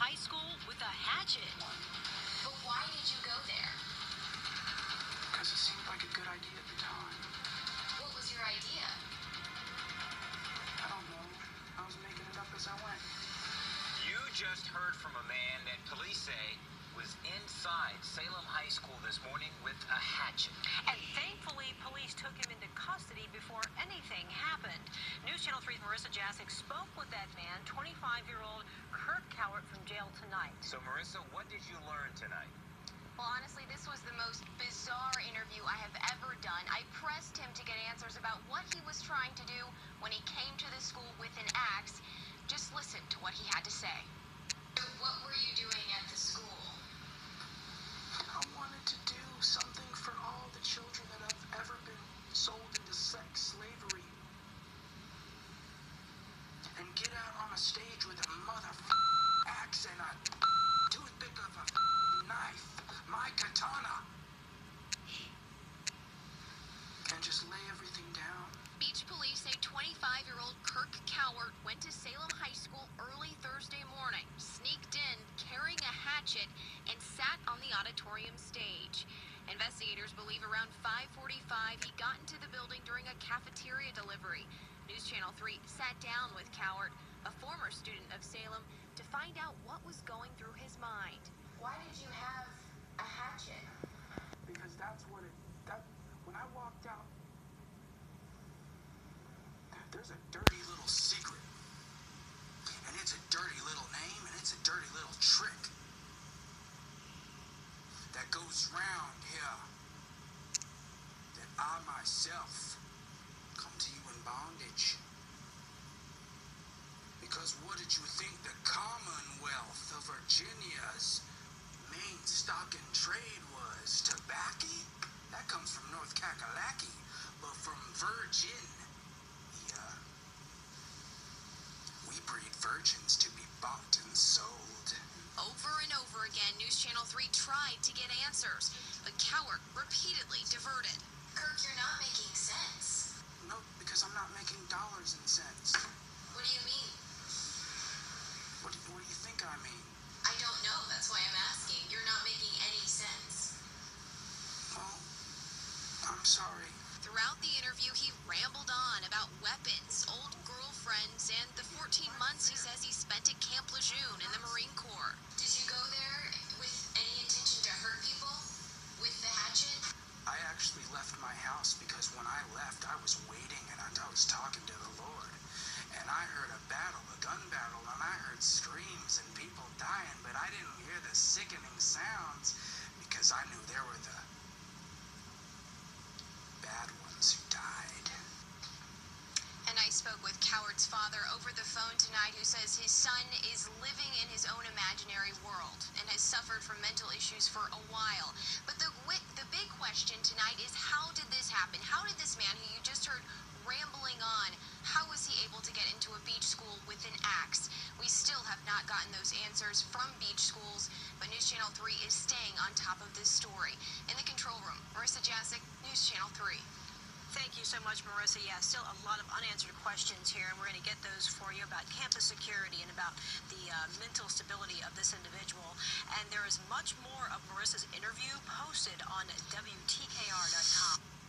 High School with a hatchet. But why did you go there? Because it seemed like a good idea at the time. What was your idea? I don't know. I was making it up as I went. You just heard from a man that police say was inside Salem High School this morning with a hatchet. And thankfully, police took him into custody before anything happened. News Channel 3's Marissa Jasic spoke with that man, 25-year-old Kurt Cowart from jail tonight. So, Marissa, what did you learn tonight? Well, honestly, this was the most bizarre interview I have ever done. I pressed him to get answers about what he was trying to do when he came to the school with an axe. Just listen to what he had to say. So what were you doing at the school? I wanted to do something for all the children that have ever been sold into sex slavery. And get out on a stage with a mother axe and a toothpick of a knife, my katana. And just lay everything down. Beach police say 25-year-old Kirk Cowart went to Salem High School early Thursday morning, sneaked in carrying a hatchet, and sat on the auditorium stage. Investigators believe around 5:45 he got into the building during a cafeteria delivery. News Channel 3 sat down with Cowart, a former student of Salem, to find out what was going through his mind. Why did you have a hatchet? Because that's what it that when I walked out there's a dirty little secret. And it's a dirty little name and it's a dirty little trick that goes round here that I myself come to you in bondage. Because what did you think the Commonwealth of Virginia's main stock in trade was? Tobacco? That comes from North Kakalaki, but from Virgin. Yeah. Uh, we breed virgins to be bought and sold. Over and over again, News Channel 3 tried to get answers, but Cowart repeatedly diverted. Kirk, you're not making sense. No, because I'm not making dollars and cents. Sounds because I knew there were the bad ones who died. And I spoke with Cowart's father over the phone tonight, who says his son is living in his own imaginary world and has suffered from mental issues for a while. But the the big question tonight is how did this happen? How did this man, who you just heard rambling on, how was he able to get into a beach school with an axe? We still have not gotten those answers from beach schools, but News Channel 3 is staying on top of this story. In the control room, Marissa Jasic, News Channel 3. Thank you so much, Marissa. Yeah, still a lot of unanswered questions here, and we're going to get those for you about campus security and about the uh, mental stability of this individual. And there is much more of Marissa's interview posted on WTKR.com.